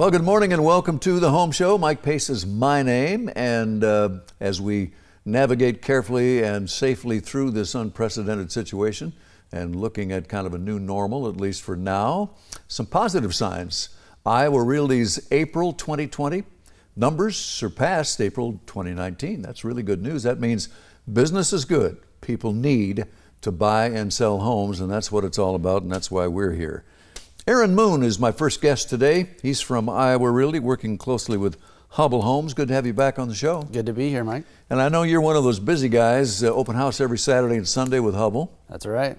Well, good morning and welcome to the Home Show. Mike Pace is my name, and uh, as we navigate carefully and safely through this unprecedented situation and looking at kind of a new normal, at least for now, some positive signs. Iowa Realty's April 2020 numbers surpassed April 2019. That's really good news. That means business is good. People need to buy and sell homes, and that's what it's all about, and that's why we're here. Aaron Moon is my first guest today. He's from Iowa Realty, working closely with Hubbell Homes. Good to have you back on the show. Good to be here, Mike. And I know you're one of those busy guys, uh, open house every Saturday and Sunday with Hubbell. That's right.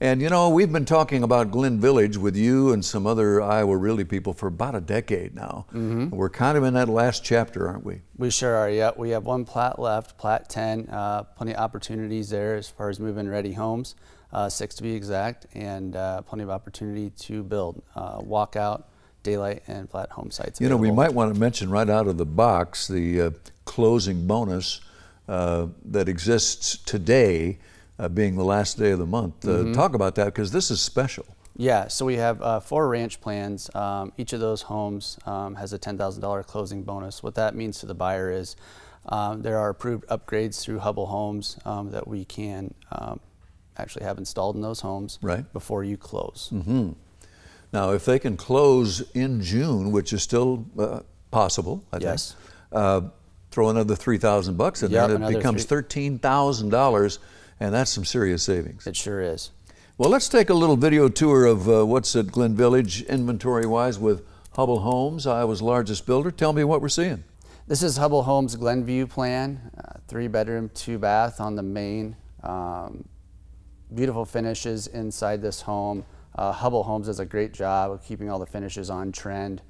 And you know, we've been talking about Glynn Village with you and some other Iowa Realty people for about a decade now. Mm-hmm. We're kind of in that last chapter, aren't we? We sure are, yeah. We have one plat left, plat 10. Uh, plenty of opportunities there as far as move-in ready homes, uh, six to be exact, and uh, plenty of opportunity to build uh, walkout, daylight, and flat home sites. You available. know, we might want to mention right out of the box the uh, closing bonus uh, that exists today uh, being the last day of the month. Uh, mm-hmm. Talk about that because this is special. Yeah, so we have uh, four ranch plans. Um, each of those homes um, has a $10,000 closing bonus. What that means to the buyer is um, there are approved upgrades through Hubbell Homes um, that we can um, actually have installed in those homes right. before you close. Mm-hmm. Now, if they can close in June, which is still uh, possible, I yes. think, uh, throw another 3000 bucks in yep, there, it becomes $13,000 and that's some serious savings. It sure is. Well, let's take a little video tour of uh, what's at Glynn Village inventory wise with Hubbell Homes, Iowa's largest builder. Tell me what we're seeing. This is Hubbell Homes Glenview plan, uh, three bedroom, two bath on the main. Um, beautiful finishes inside this home. Uh, Hubbell Homes does a great job of keeping all the finishes on trend.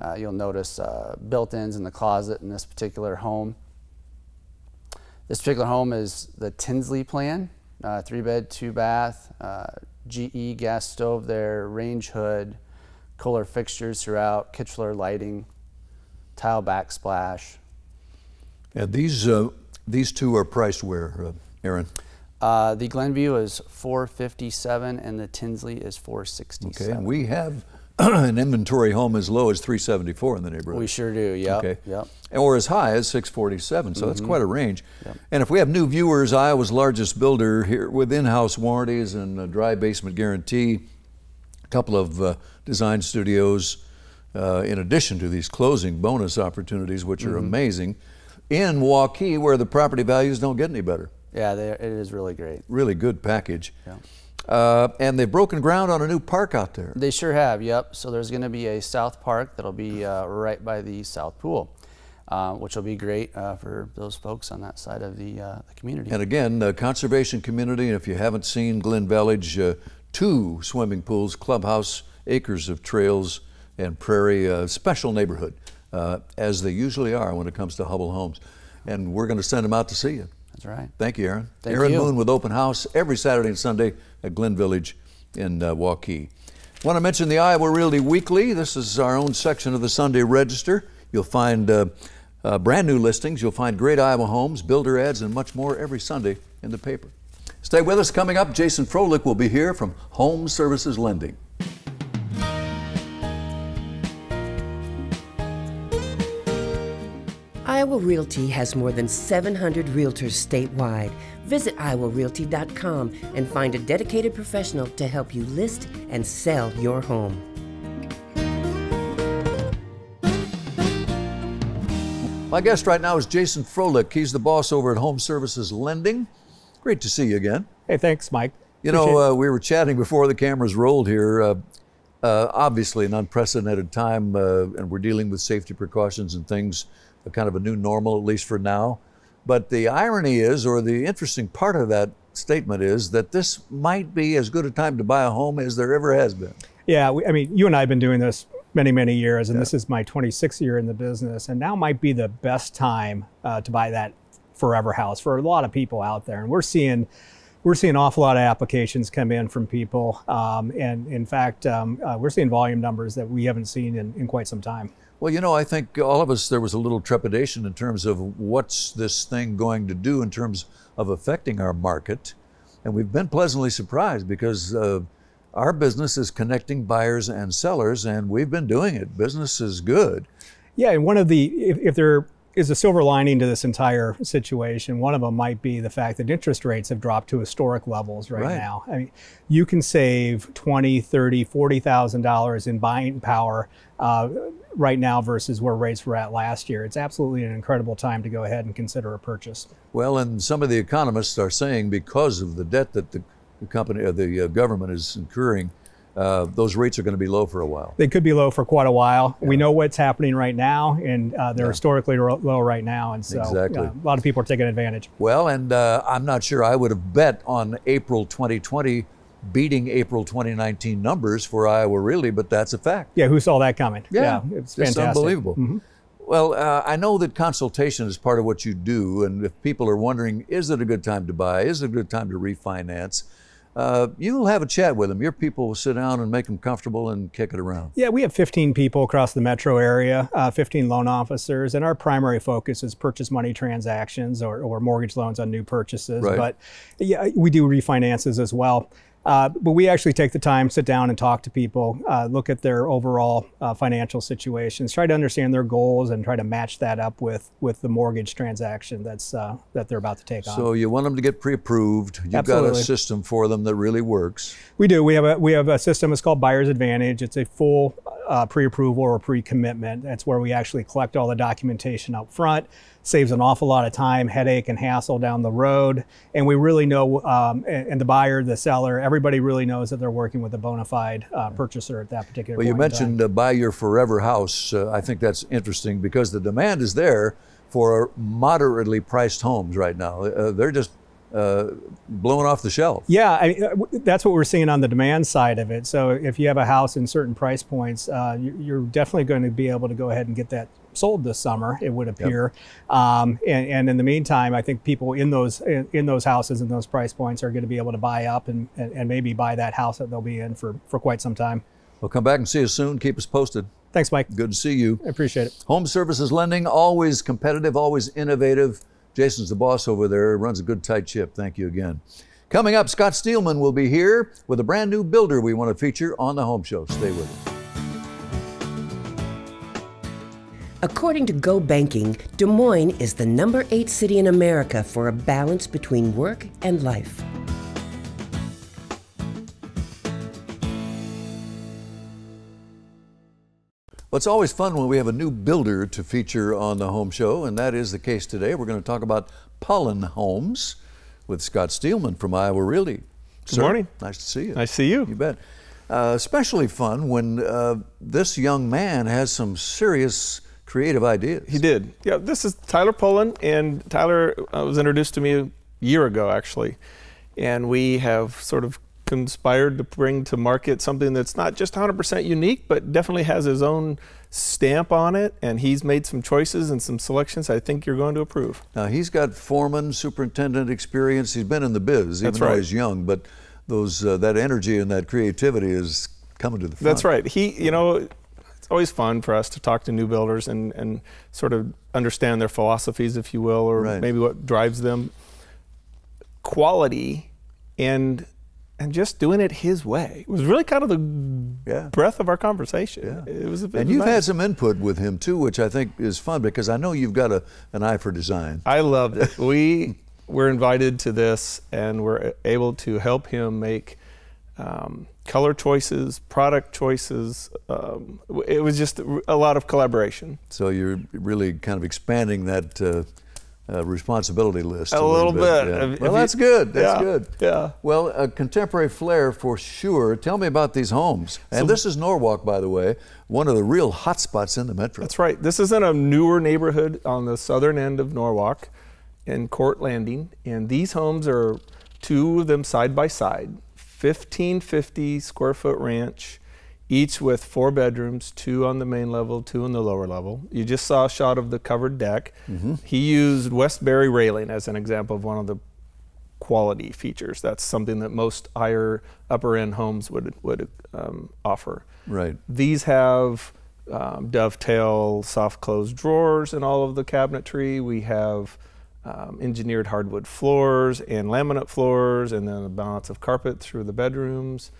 Uh, you'll notice uh, built-ins in the closet in this particular home. This particular home is the Tinsley plan, uh, three bed, two bath, uh, GE gas stove there, range hood, Kohler fixtures throughout, Kichler lighting, tile backsplash. And these uh, these two are priced where, Aaron? Uh, the Glenview is 457 and the Tinsley is 467. Okay, we have an inventory home as low as 374 in the neighborhood. We sure do, yeah. Okay. Yep. Or as high as 647, so mm-hmm. that's quite a range. Yep. And if we have new viewers, Iowa's largest builder here with in-house warranties and a dry basement guarantee, a couple of uh, design studios, uh, in addition to these closing bonus opportunities, which are mm-hmm. amazing, in Waukee, where the property values don't get any better. Yeah, it is really great. Really good package. Yeah. Uh, and they've broken ground on a new park out there. They sure have, yep. So there's going to be a south park that'll be uh, right by the south pool, uh, which will be great uh, for those folks on that side of the, uh, the community. And again, the conservation community, and if you haven't seen Glynn Village, uh, two swimming pools, clubhouse, acres of trails, and prairie, special neighborhood, as they usually are when it comes to Hubbell Homes. And we're going to send them out to see you. That's right. Thank you, Aaron. Thank Aaron you. Moon with Open House every Saturday and Sunday at Glynn Village in uh, Waukee. Want to mention the Iowa Realty Weekly. This is our own section of the Sunday Register. You'll find uh, uh, brand new listings. You'll find great Iowa homes, builder ads, and much more every Sunday in the paper. Stay with us. Coming up, Jason Froelich will be here from Home Services Lending. Iowa Realty has more than 700 realtors statewide. Visit iowarealty.com and find a dedicated professional to help you list and sell your home. My guest right now is Jason Froelich. He's the boss over at Home Services Lending. Great to see you again. Hey, thanks, Mike. You Appreciate know, uh, we were chatting before the cameras rolled here. Uh, uh, obviously, an unprecedented time, uh, and we're dealing with safety precautions and things a kind of a new normal, at least for now. But the irony is, or the interesting part of that statement is, that this might be as good a time to buy a home as there ever has been. Yeah, we, I mean, you and I have been doing this many, many years, and yeah. this is my 26th year in the business, and now might be the best time uh, to buy that forever house for a lot of people out there. And we're seeing we're seeing an awful lot of applications come in from people, um, and in fact, um, uh, we're seeing volume numbers that we haven't seen in, in quite some time. Well, you know, I think all of us, there was a little trepidation in terms of what's this thing going to do in terms of affecting our market. And we've been pleasantly surprised because uh, our business is connecting buyers and sellers, and we've been doing it. Business is good. Yeah, and one of the if, if there is a silver lining to this entire situation. One of them might be the fact that interest rates have dropped to historic levels right, Right. now. I mean, you can save 20, 30, 40,000 dollars in buying power uh, right now versus where rates were at last year. It's absolutely an incredible time to go ahead and consider a purchase. Well, and some of the economists are saying because of the debt that the, the company, or the uh, government is incurring, uh, those rates are going to be low for a while. They could be low for quite a while. We know what's happening right now, and uh, they're historically ro- low right now, and so Exactly. uh, a lot of people are taking advantage. Well, and uh, I'm not sure I would have bet on April 2020 beating April 2019 numbers for Iowa Realty, but that's a fact. Yeah, who saw that coming? Yeah, it's just fantastic. unbelievable. Well, uh, I know that consultation is part of what you do, and if people are wondering, is it a good time to buy? Is it a good time to refinance? Uh, you'll have a chat with them. Your people will sit down and make them comfortable and kick it around. Yeah, we have 15 people across the metro area, uh, 15 loan officers, and our primary focus is purchase money transactions or, or mortgage loans on new purchases. Right. But yeah, we do refinances as well. Uh, but we actually take the time, sit down and talk to people, uh, look at their overall uh, financial situations, try to understand their goals, and try to match that up with with the mortgage transaction that's uh, that they're about to take on. So you want them to get pre-approved. You've got a system for them that really works. We do. We have a we have a system. It's called Buyer's Advantage. It's a full uh, pre-approval or pre-commitment. That's where we actually collect all the documentation up front. Saves an awful lot of time, headache, and hassle down the road. And we really know, um, and, and the buyer, the seller, everybody really knows that they're working with a bona fide uh, purchaser at that particular. Well, you mentioned uh, buy your forever house. Uh, I think that's interesting because the demand is there for moderately priced homes right now. Uh, they're just uh, blowing off the shelf. Yeah, I, uh, that's what we're seeing on the demand side of it. So if you have a house in certain price points, uh, you- you're definitely going to be able to go ahead and get that sold this summer. It would appear. Um, and, and in the meantime, I think people in those in, in those houses in those price points are going to be able to buy up and, and, and maybe buy that house that they'll be in for, for quite some time. Well, come back and see us soon. Keep us posted. Thanks, Mike. Good to see you. I appreciate it. Home Services Lending, always competitive, always innovative. Jason's the boss over there, runs a good tight ship. Thank you again. Coming up, Scott Steelman will be here with a brand new builder we want to feature on the Home Show. Stay with us. According to Go Banking, Des Moines is the number eight city in America for a balance between work and life. Well, it's always fun when we have a new builder to feature on the home show, and that is the case today. We're going to talk about Pullen Homes with Scott Steelman from Iowa Realty. Good morning. Nice to see you. Nice to see you. You bet. Uh, especially fun when uh, this young man has some serious creative ideas. He did. Yeah, this is Tyler Pullen, and Tyler uh, was introduced to me a year ago, actually. And we have sort of conspired to bring to market something that's not just 100% unique, but definitely has his own stamp on it. And he's made some choices and some selections I think you're going to approve. Now he's got foreman, superintendent experience. He's been in the biz, even That's though right. he's young. But those uh, that energy and that creativity is coming to the front. That's right. He, you know, it's always fun for us to talk to new builders and, and sort of understand their philosophies, if you will, or Right. maybe what drives them. Quality and and just doing it his way it was really kind of the Yeah. breadth of our conversation. Yeah. It was, it And was you've had some input with him too, which I think is fun because I know you've got a, an eye for design. I loved it. We were invited to this and were able to help him make um, color choices, product choices. Um, it was just a lot of collaboration. So you're really kind of expanding that uh, uh, responsibility list A little bit. yeah. If- if well, that's good. That's Yeah, good. yeah. Well, a contemporary flair for sure. Tell me about these homes. And this is Norwalk, by the way, one of the real hot spots in the metro. That's right. This is in a newer neighborhood on the southern end of Norwalk in Court Landing. And these homes are two of them side by side 1550 square foot ranch, each with four bedrooms, two on the main level, two on the lower level. You just saw a shot of the covered deck. He used Westbury railing as an example of one of the quality features. That's something that most higher upper end homes would would um, offer. Right. These have um, dovetail soft close drawers in all of the cabinetry. We have um, engineered hardwood floors and laminate floors, and then a balance of carpet through the bedrooms.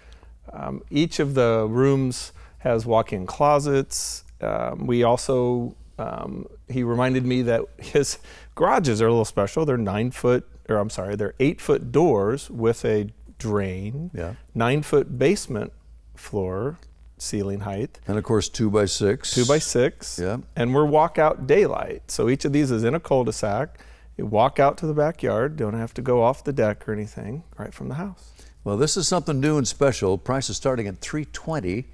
Um, each of the rooms has walk-in closets. Um, we also um, he reminded me that his garages are a little special. They're nine foot, or I'm sorry, they're eight foot doors with a drain. Yeah. Nine foot basement floor ceiling height. And of course, two by six. Two by six. Yeah. And we're walk out daylight. So each of these is in a cul-de-sac. You walk out to the backyard. Don't have to go off the deck or anything. Right from the house. Well, this is something new and special. Price is starting at 320.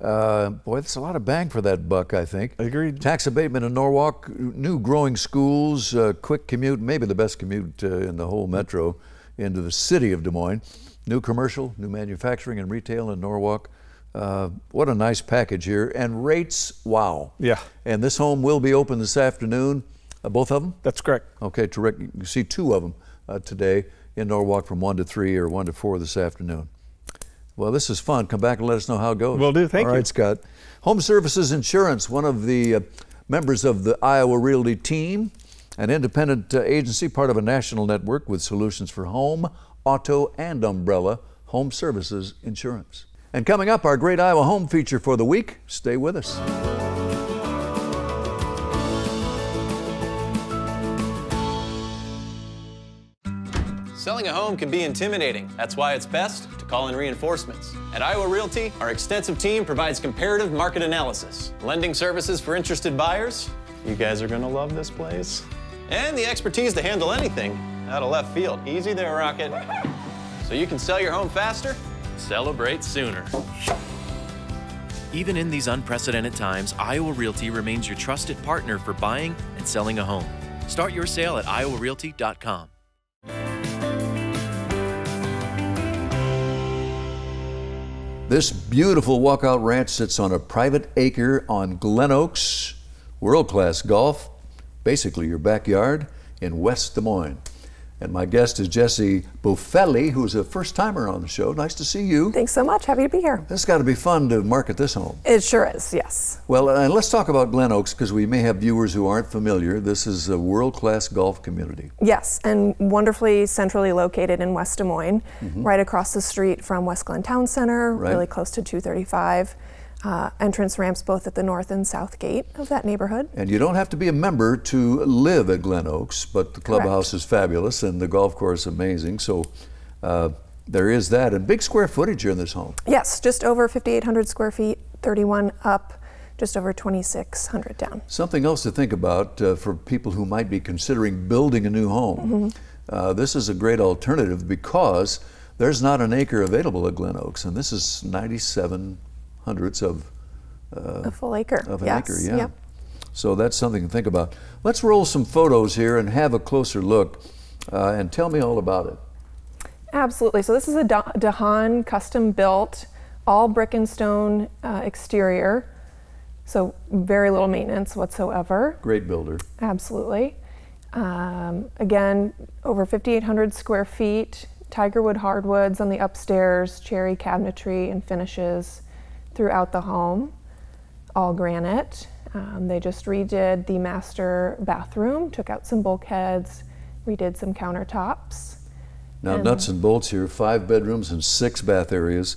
Uh, boy, that's a lot of bang for that buck, I think. Agreed. Tax abatement in Norwalk, new growing schools, uh, quick commute, maybe the best commute uh, in the whole metro into the city of Des Moines. New commercial, new manufacturing and retail in Norwalk. Uh, what a nice package here. And rates, wow. Yeah. And this home will be open this afternoon. Uh, both of them? That's correct. Okay, terrific. You see two of them uh, today in Norwalk from 1 to 3 or 1 to 4 this afternoon. Well, this is fun. Come back and let us know how it goes. Will do. Thank All you. right, Scott. Home Services Insurance, one of the uh, members of the Iowa Realty team, an independent uh, agency, part of a national network with solutions for home, auto, and umbrella. Home Services Insurance. And coming up, our great Iowa home feature for the week. Stay with us. A home can be intimidating. That's why it's best to call in reinforcements. At Iowa Realty, our extensive team provides comparative market analysis, lending services for interested buyers. You guys are gonna love this place. And the expertise to handle anything out of left field. Easy there, Rocket. So you can sell your home faster, celebrate sooner. Even in these unprecedented times, Iowa Realty remains your trusted partner for buying and selling a home. Start your sale at iowarealty.com. This beautiful walkout ranch sits on a private acre on Glen Oaks, world class golf, basically your backyard in West Des Moines. And my guest is Jesse Buffelli, who's a first timer on the show. Nice to see you. Thanks so much. Happy to be here. This has got to be fun to market this home. It sure is, yes. Well, and let's talk about Glen Oaks because we may have viewers who aren't familiar. This is a world class golf community. Yes, and wonderfully centrally located in West Des Moines, mm-hmm. right across the street from West Glen Town Center, Right. really close to 235. Uh, entrance ramps both at the north and south gate of that neighborhood. And you don't have to be a member to live at Glen Oaks, but the clubhouse is fabulous and the golf course amazing. So uh, there is that. And big square footage here in this home. Yes, just over 5,800 square feet, 31 up, just over 2,600 down. Something else to think about uh, for people who might be considering building a new home. Uh, this is a great alternative because there's not an acre available at Glen Oaks, and this is 97 hundredths of, A full acre. of an yes. acre. Yeah. Yep. So that's something to think about. Let's roll some photos here and have a closer look, uh, and tell me all about it. Absolutely. So this is a Da- Dahan custom built, all brick and stone uh, exterior. So very little maintenance whatsoever. Great builder. Absolutely. Um, again, over 5,800 square feet, tigerwood hardwoods on the upstairs, cherry cabinetry and finishes throughout the home, all granite. Um, they just redid the master bathroom, took out some bulkheads, redid some countertops. Now, And- nuts and bolts here, five bedrooms and six bath areas.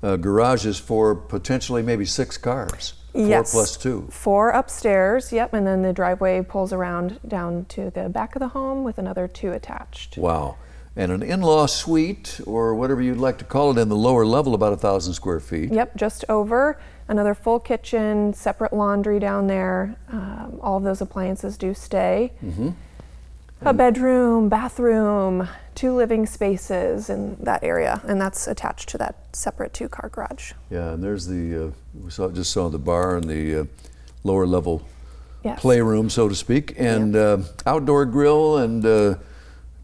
Uh, garages for potentially maybe six cars. Four Yes. plus two. Four upstairs, yep, and then the driveway pulls around down to the back of the home with another two attached. Wow. And an in law suite, or whatever you'd like to call it, in the lower level, about a thousand square feet. Yep, just over. Another full kitchen, separate laundry down there. Um, all of those appliances do stay. Mm-hmm. A bedroom, bathroom, two living spaces in that area, and that's attached to that separate two car garage. Yeah, and there's the, uh, we saw, just saw the bar and the uh, lower level Yes. playroom, so to speak, and uh, outdoor grill and uh,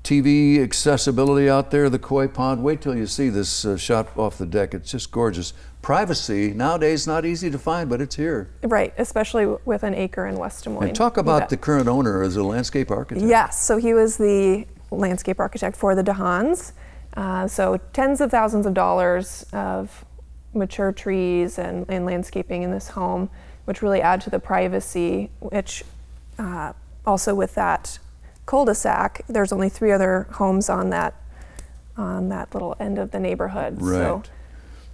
TV accessibility out there, the koi pond. Wait till you see this uh, shot off the deck. It's just gorgeous. Privacy, nowadays, not easy to find, but it's here. Right, especially with an acre in West Des Moines. And talk about the current owner as a landscape architect. Yes, so he was the landscape architect for the Dehans. Uh, so tens of thousands of dollars of mature trees and, and landscaping in this home, which really add to the privacy. Which uh, also with that cul-de-sac, there's only three other homes on that on that little end of the neighborhood. So Right.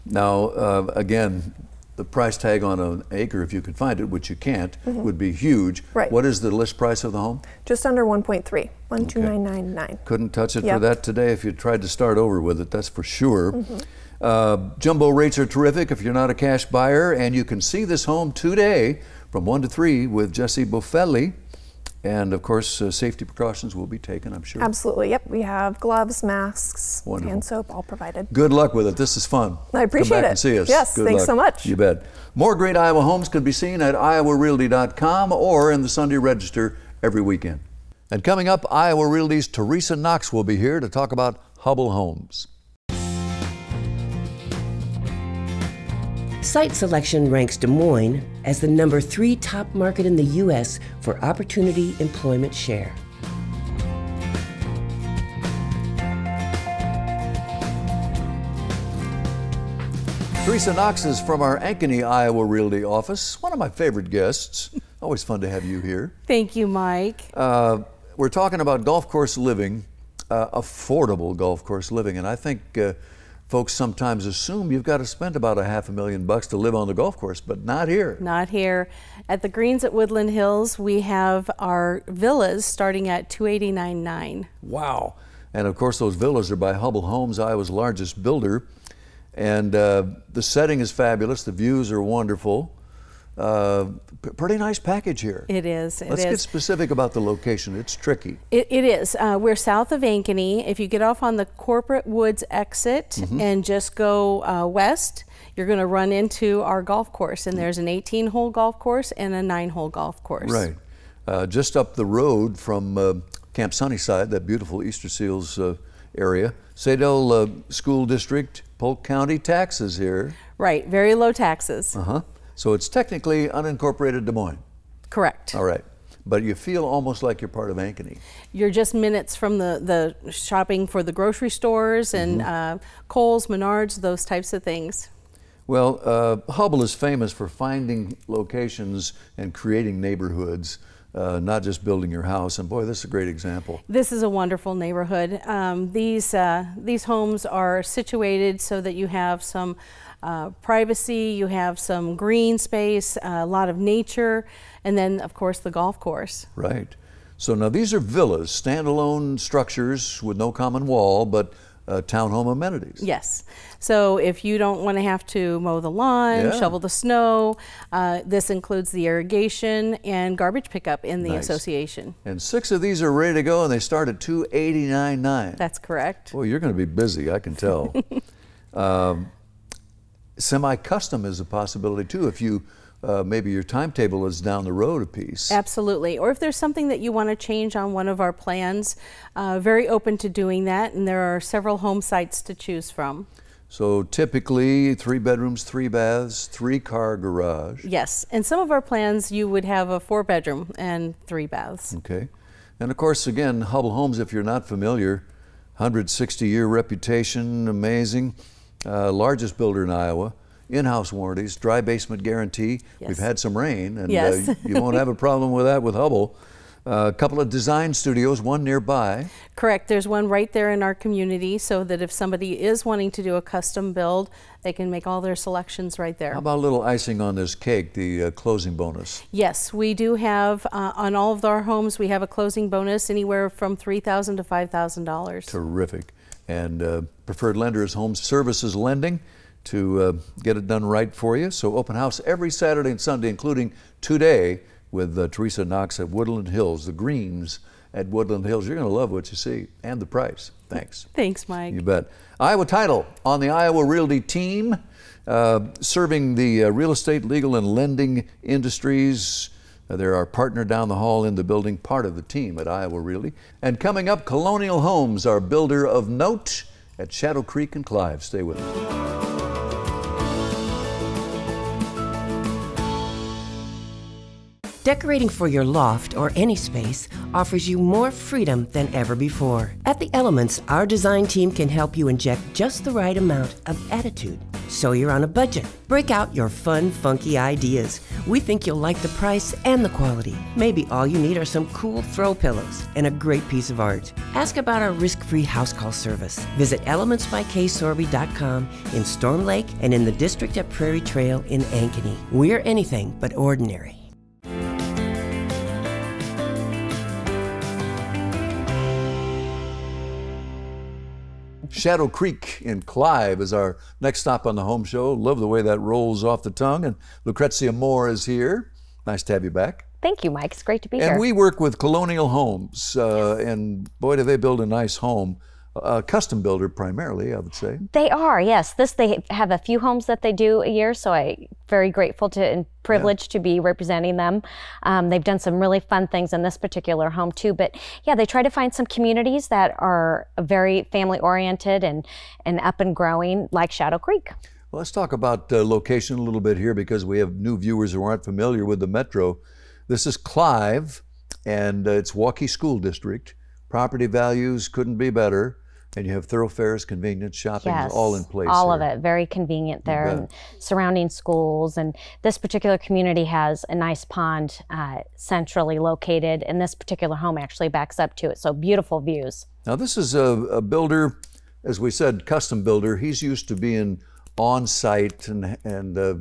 Now, uh, again, the price tag on an acre, if you could find it, which you can't, would be huge. Right. What is the list price of the home? Just under 1.3, 12999. Couldn't touch it for that today if you tried to start over with it, that's for sure. Mm-hmm. Uh, jumbo rates are terrific if you're not a cash buyer, and you can see this home today from 1 to 3 with Jesse Boffelli. And of course, uh, safety precautions will be taken, I'm sure. Absolutely. Yep. We have gloves, masks, Wonderful. hand soap, all provided. Good luck with it. This is fun. I appreciate Come back it. and see us. Yes, Good thanks luck. so much. You bet. More great Iowa homes can be seen at iowarealty.com or in the Sunday Register every weekend. And coming up, Iowa Realty's Teresa Knox will be here to talk about Hubbell Homes. Site Selection ranks Des Moines as the number three top market in the U.S. for opportunity employment share. Teresa Knox is from our Ankeny, Iowa Realty office. One of my favorite guests. Always fun to have you here. Thank you, Mike. Uh, we're talking about golf course living, uh, affordable golf course living, and I think uh, folks sometimes assume you've got to spend about a half a million bucks to live on the golf course, but not here. Not here. At the Greens at Woodland Hills, we have our villas starting at 289.9. Wow. And of course, those villas are by Hubbell Homes, Iowa's largest builder. And uh, the setting is fabulous, the views are wonderful. Uh, p- pretty nice package here. It is. It Let's is. get specific about the location. It's tricky. It, it is. Uh, we're south of Ankeny. If you get off on the Corporate Woods exit Mm-hmm. and just go uh, west, you're going to run into our golf course. And there's an 18 hole golf course and a nine hole golf course. Right. Uh, just up the road from uh, Camp Sunnyside, that beautiful Easter Seals uh, area, Saydel uh, School District, Polk County taxes here. Right. Very low taxes. Uh huh. So it's technically unincorporated Des Moines. Correct. All right. But you feel almost like you're part of Ankeny. You're just minutes from the, the shopping for the grocery stores and Mm-hmm. uh, Kohl's, Menards, those types of things. Well, uh, Hubbell is famous for finding locations and creating neighborhoods, uh, not just building your house. And boy, this is a great example. This is a wonderful neighborhood. Um, these uh, these homes are situated so that you have some uh, privacy, you have some green space, a lot of nature, and then of course the golf course. Right. So now these are villas, standalone structures with no common wall, but uh, townhome amenities. Yes. So if you don't want to have to mow the lawn, Yeah. shovel the snow, uh, this includes the irrigation and garbage pickup in the Nice. association. And six of these are ready to go, and they start at 289.9. That's correct. Well, you're going to be busy, I can tell. um, semi-custom is a possibility too. If you uh, maybe your timetable is down the road a piece. Absolutely. Or if there's something that you want to change on one of our plans, uh, very open to doing that. And there are several home sites to choose from. So typically, three bedrooms, three baths, three car garage. Yes. And some of our plans, you would have a four bedroom and three baths. Okay. And of course, again, Hubbell Homes, if you're not familiar, 160 year reputation, amazing. Uh, largest builder in Iowa. In house warranties, dry basement guarantee. We've had some rain, and Yes. uh, you won't have a problem with that with Hubbell. Uh, a couple of design studios, one nearby. Correct. There's one right there in our community so that if somebody is wanting to do a custom build, they can make all their selections right there. How about a little icing on this cake, the uh, closing bonus? Yes, we do have uh, on all of our homes. We have a closing bonus anywhere from three thousand to five thousand dollars. Terrific. And uh, preferred lender is Home Services Lending to uh, get it done right for you. So open house every Saturday and Sunday, including today with uh, Teresa Knox at Woodland Hills, the greens at Woodland Hills. You're going to love what you see and the price. Thanks. Thanks, Mike. You bet. Iowa Title on the Iowa Realty team, uh, serving the uh, real estate, legal, and lending industries. Uh, they're our partner down the hall in the building, part of the team at Iowa Realty. And coming up, Colonial Homes, our builder of note at Shadow Creek and Clive. Stay with us. Decorating for your loft or any space offers you more freedom than ever before. At The Elements, our design team can help you inject just the right amount of attitude. So you're on a budget. Break out your fun, funky ideas. We think you'll like the price and the quality. Maybe all you need are some cool throw pillows and a great piece of art. Ask about our risk-free house call service. Visit elementsbyksorby.com in Storm Lake and in the district at Prairie Trail in Ankeny. We're anything but ordinary. Shadow Creek in Clive is our next stop on the home show. Love the way that rolls off the tongue. And Lucrezia Moore is here. Nice to have you back. Thank you, Mike. It's great to be and here. And we work with Colonial Homes, uh, and boy, do they build a nice home. A custom builder primarily, I would say. They are, yes. This they have a few homes that they do a year, so I very grateful to and privileged to be representing them. Um, they've done some really fun things in this particular home too. But yeah, they try to find some communities that are very family oriented and and up and growing, like Shadow Creek. Well, let's talk about uh, location a little bit here because we have new viewers who aren't familiar with the metro. This is Clive, and uh, it's Waukee School District. Property values couldn't be better. And you have thoroughfares, convenience, shopping, Yes, all in place. All here. of it, very convenient there, and surrounding schools. And this particular community has a nice pond uh, centrally located, and this particular home actually backs up to it. So beautiful views. Now, this is a, a builder, as we said, custom builder. He's used to being on site and, and uh,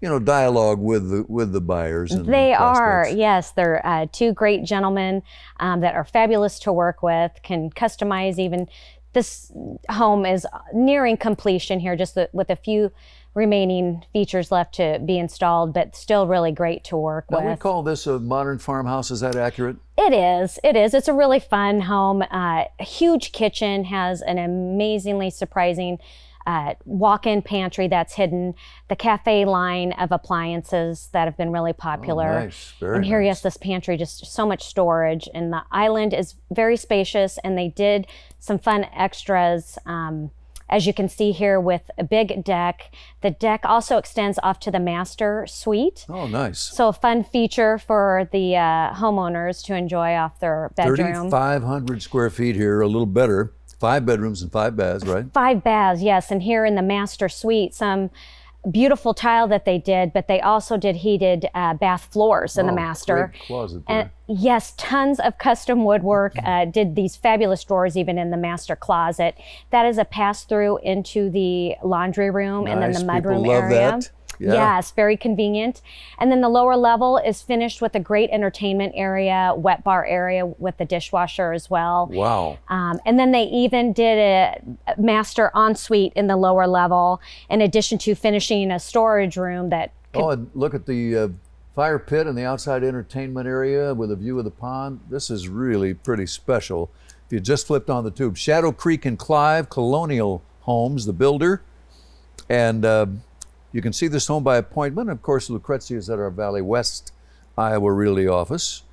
you know, dialogue with the, with the buyers. And They are, yes. They're uh, two great gentlemen um, that are fabulous to work with, can customize even. This home is nearing completion here, just the, with a few remaining features left to be installed, but still really great to work Now, with. we call this a modern farmhouse. Is that accurate? It is. It is. It's a really fun home. Uh, a huge kitchen has an amazingly surprising uh, walk-in pantry that's hidden. The cafe line of appliances that have been really popular. Oh, nice. Very and here, nice. yes, this pantry just so much storage, and the island is very spacious. And they did some fun extras. Um, as you can see here with a big deck. The deck also extends off to the master suite. Oh, nice. So a fun feature for the uh, homeowners to enjoy off their bedroom. 3,500 square feet here, a little better. Five bedrooms and five baths, right? Five baths, yes. And here in the master suite, some beautiful tile that they did, but they also did heated uh, bath floors in the Oh, master. great closet And yes, tons of custom woodwork. Uh, did these fabulous drawers even in the master closet. That is a pass through into the laundry room and then Nice. the mudroom love area. that. Yeah. Yes, very convenient. And then the lower level is finished with a great entertainment area, wet bar area with the dishwasher as well. Wow. Um, and then they even did a master ensuite in the lower level, in addition to finishing a storage room that Oh, and look at the uh, fire pit and the outside entertainment area with a view of the pond. This is really pretty special. If you just flipped on the tube, Shadow Creek and Clive, Colonial Homes, the builder. And uh, you can see this home by appointment. Of course, Lucrezia is at our Valley West, Iowa Realty office.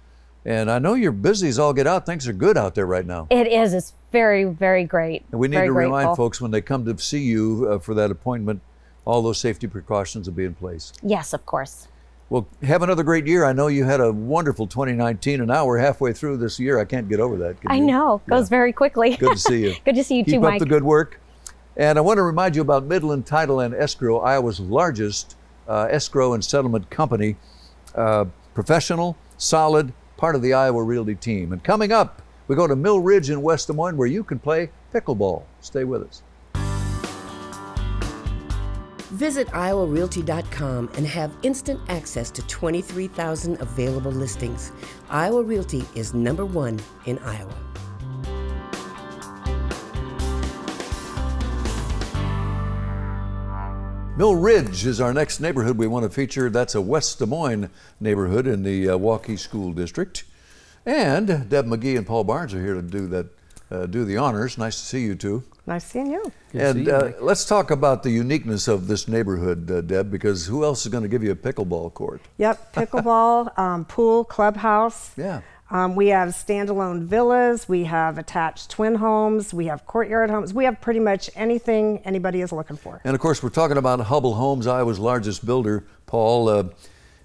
And I know you're busy as all get out. Things are good out there right now. it is. It's very, very great. And we need very to remind folks when they come to see you uh, for that appointment, all those safety precautions will be in place. Yes, of course. Well, have another great year. I know you had a wonderful 2019, and now we're halfway through this year. I can't get over that. I you? know. Goes very quickly. Good to see you. Good to see you Keep too, up the good work. And I want to remind you about Midland Title and Escrow, Iowa's largest uh, escrow and settlement company. Uh, professional, solid, part of the Iowa Realty team. And coming up, we go to Mill Ridge in West Des Moines where you can play pickleball. Stay with us. Visit iowarealty.com and have instant access to 23,000 available listings. Iowa Realty is number one in Iowa. Mill Ridge is our next neighborhood we want to feature. That's a West Des Moines neighborhood in the uh, Waukee School District. And Deb McGee and Paul Barnes are here to do that, uh, do the honors. Nice to see you two. Nice seeing you. and uh, let's talk about the uniqueness of this neighborhood, uh, Deb, because who else is going to give you a pickleball court? Yep, pickleball, um, pool, clubhouse. Yeah. Um, we have standalone villas. We have attached twin homes. We have courtyard homes. We have pretty much anything anybody is looking for. And of course, we're talking about Hubbell Homes, Iowa's largest builder. Paul, uh,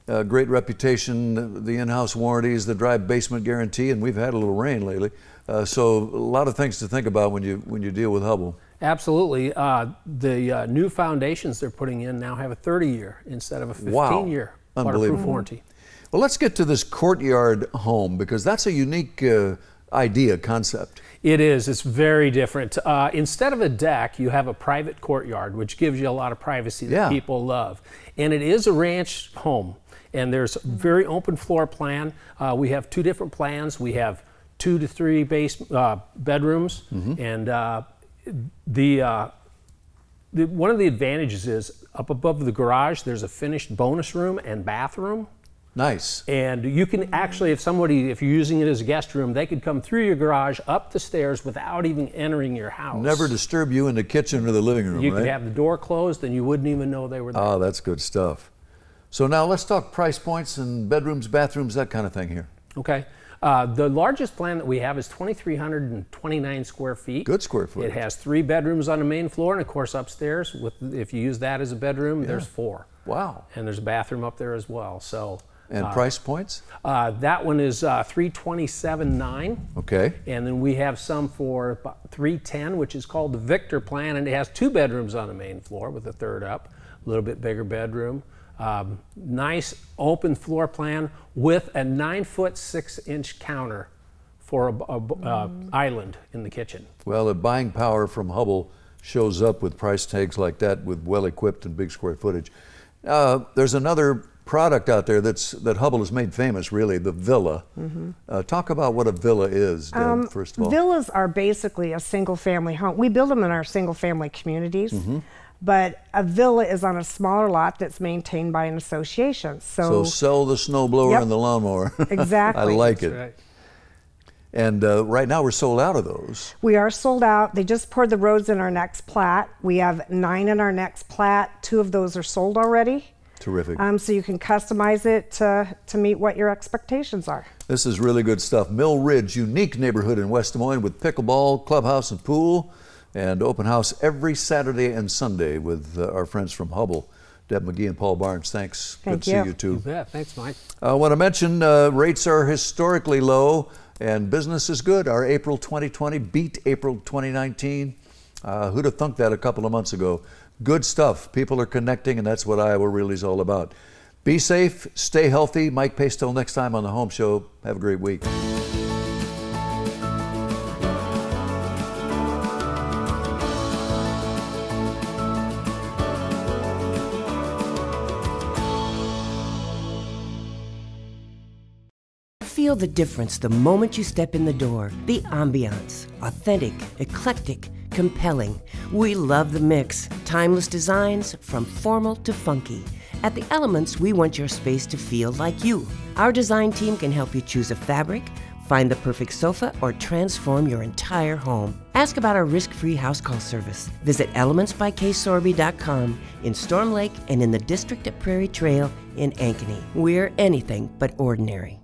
uh, great reputation, the in-house warranties, the dry basement guarantee, and we've had a little rain lately. Uh, so a lot of things to think about when you when you deal with Hubbell. Absolutely. Uh, the uh, new foundations they're putting in now have a 30 year instead of a 15 Wow. year Unbelievable. waterproof warranty. Well, let's get to this courtyard home because that's a unique uh, idea, concept. It is. It's very different. Uh, instead of a deck, you have a private courtyard, which gives you a lot of privacy that Yeah. people love. And it is a ranch home. And there's a very open floor plan. Uh, we have two different plans. We have two to three base uh, bedrooms, and uh, the, uh, the one of the advantages is up above the garage. There's a finished bonus room and bathroom. Nice. And you can actually, if somebody, if you're using it as a guest room, they could come through your garage, up the stairs without even entering your house. Never disturb you in the kitchen or the living room, You right? could have the door closed and you wouldn't even know they were there. Oh, that's good stuff. So now let's talk price points and bedrooms, bathrooms, that kind of thing here. Okay. Uh, the largest plan that we have is 2,329 square feet. Good square footage. It has three bedrooms on the main floor, and of course upstairs, with if you use that as a bedroom, there's four. Wow. And there's a bathroom up there as well. So. And uh, price points? Uh, that one is uh, 327.9. Okay. And then we have some for 310, which is called the Victor plan, and it has two bedrooms on the main floor with a third up, a little bit bigger bedroom. Um, nice open floor plan with a nine foot six inch counter for a, a- uh, island in the kitchen. Well, the buying power from Hubbell shows up with price tags like that with well equipped and big square footage. Uh, there's another product out there that's that Hubbell has made famous, really, the villa. Uh, talk about what a villa is, Deb, Um, first of all. Villas are basically a single family home. We build them in our single family communities, Mm-hmm. but a villa is on a smaller lot that's maintained by an association. so So, sell the snowblower Yep. and the lawnmower. Exactly. I like That's it. right. And uh, right now we're sold out of those. we are sold out. They just poured the roads in our next plat. We have nine in our next plat. Two of those are sold already. Terrific. Um, so you can customize it to, to meet what your expectations are. This is really good stuff. Mill Ridge, unique neighborhood in West Des Moines with pickleball, clubhouse, and pool, and open house every Saturday and Sunday with uh, our friends from Hubbell. Deb McGee and Paul Barnes, thanks. Thank good to you. see you too. Yeah, thanks, Mike. I want to mention uh, rates are historically low and business is good. Our April 2020 beat April 2019. Uh, who'd have thunk that a couple of months ago? Good stuff. People are connecting, and that's what Iowa really is all about. Be safe, stay healthy. Mike Pace, till next time on the Home Show. Have a great week. Feel the difference the moment you step in the door. The ambiance, authentic, eclectic, compelling. We love the mix. Timeless designs from formal to funky. At the Elements, we want your space to feel like you. Our design team can help you choose a fabric, find the perfect sofa, or transform your entire home. Ask about our risk-free house call service. Visit elementsbyksorby.com in Storm Lake and in the district at Prairie Trail in Ankeny. We're anything but ordinary.